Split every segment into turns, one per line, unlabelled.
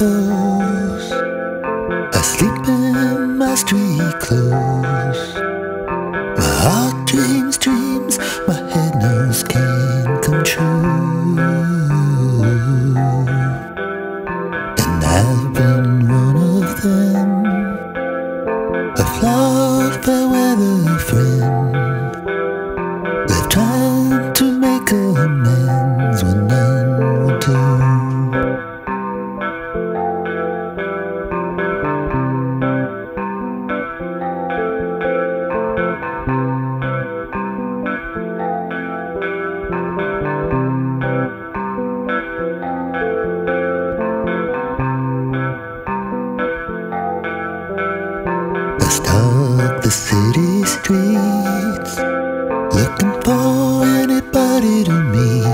I Asleep in my street clothes. My heart dreams dreams. My head knows can't come true And I've been one of them. A flawed fair weather friend. The city streets, looking for anybody to meet.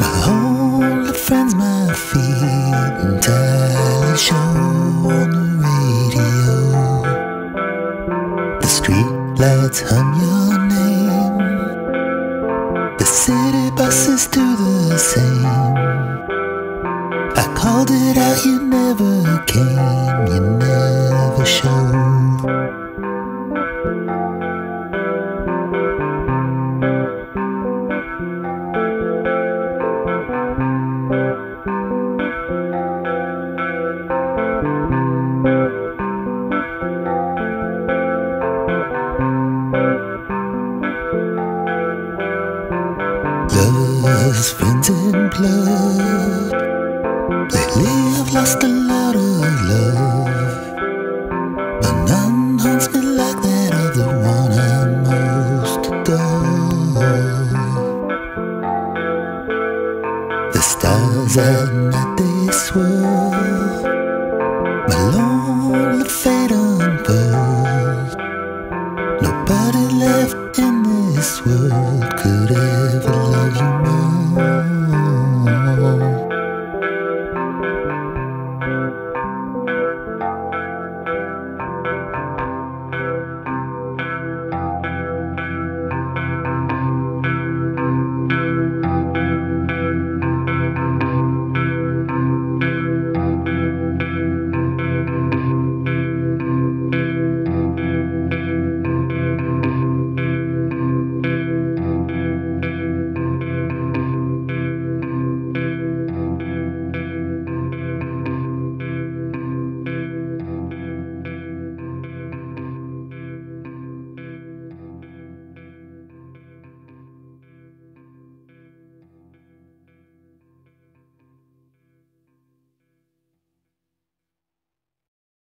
My only friends, my feet, talent show on the radio. The street lights hum your name. The city buses do the same. I called it out, you Love's friends in blood. Lately I've lost a lot of love. But none haunts me like that of the one I most adore. The stars at night they swirl. My lonely fate unfurls.